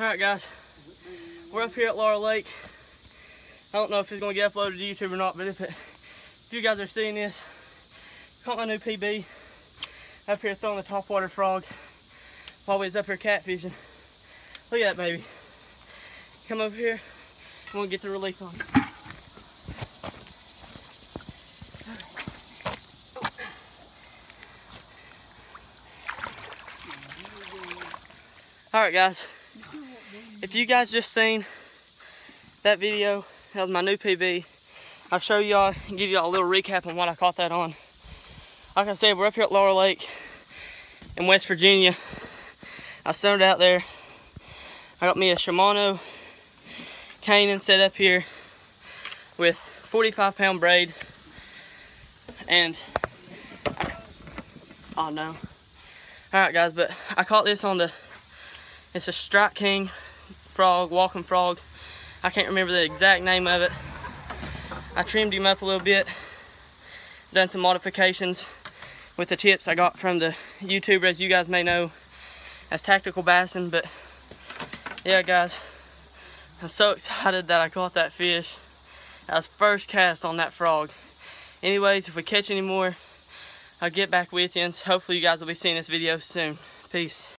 Alright guys, we're up here at Laurel Lake. I don't know if it's going to get uploaded to YouTube or not, but if, it, if you guys are seeing this, caught my new PB up here throwing the topwater frog while we was up here catfishing. Look at that baby. Come over here, and we'll get the release on. Alright guys, if you guys just seen that video, that was my new PB. I'll show y'all and give y'all a little recap on what I caught that on. Like I said, we're up here at Laurel Lake in West Virginia. I started out there. I got me a Shimano Caenan set up here with 45 pound braid and oh no. Alright guys, but I caught this on the it's a Strike King frog, walking frog. I can't remember the exact name of it. I trimmed him up a little bit, done some modifications with the tips I got from the YouTuber, as you guys may know, as Tactical Bassin. But yeah, guys, I'm so excited that I caught that fish. That was first cast on that frog. Anyways, if we catch any more, I'll get back with you, and hopefully you guys will be seeing this video soon. Peace.